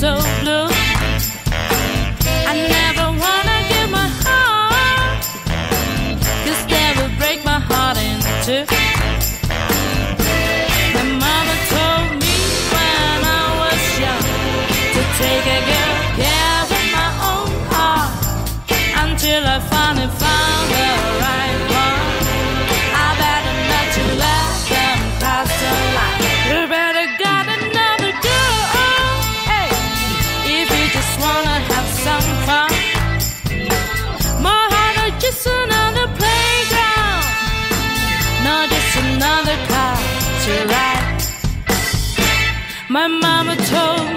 so blue. I never wanna give my break my heart in two. My mama told me when I was young to take a of my own heart until I finally found the another car to ride. My mama told